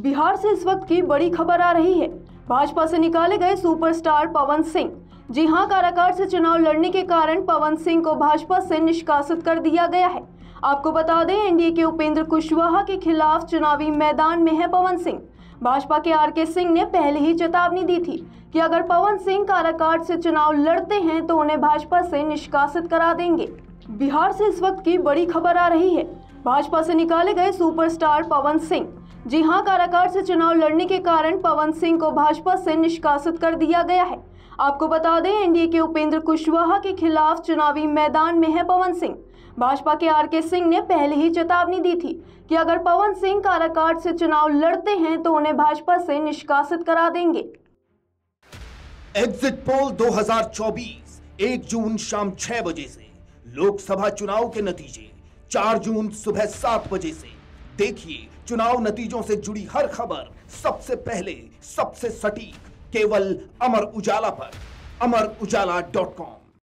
बिहार से इस वक्त की बड़ी खबर आ रही है। भाजपा से निकाले गए सुपरस्टार पवन सिंह। जी हाँ काराकाट से चुनाव लड़ने के कारण पवन सिंह को भाजपा से निष्कासित कर दिया गया है। आपको बता दें, एनडीए के उपेंद्र कुशवाहा के खिलाफ चुनावी मैदान में है पवन सिंह। भाजपा के आर के सिंह ने पहले ही चेतावनी दी थी कि अगर पवन सिंह काराकाट से चुनाव लड़ते हैं तो उन्हें भाजपा से निष्कासित करा देंगे। बिहार से इस वक्त की बड़ी खबर आ रही है। भाजपा से निकाले गए सुपरस्टार पवन सिंह। जी हाँ, काराकाट से चुनाव लड़ने के कारण पवन सिंह को भाजपा से निष्कासित कर दिया गया है। आपको बता दें, एनडीए के उपेंद्र कुशवाहा के खिलाफ चुनावी मैदान में है पवन सिंह। भाजपा के आर के सिंह ने पहले ही चेतावनी दी थी कि अगर पवन सिंह काराकाट से चुनाव लड़ते हैं तो उन्हें भाजपा से निष्कासित करा देंगे। एग्जिट पोल 2024 1 जून शाम 6 बजे से। लोकसभा चुनाव के नतीजे 4 जून सुबह सात बजे से। देखिए, चुनाव नतीजों से जुड़ी हर खबर सबसे पहले, सबसे सटीक, केवल अमर उजाला पर, अमर उजाला डॉट कॉम।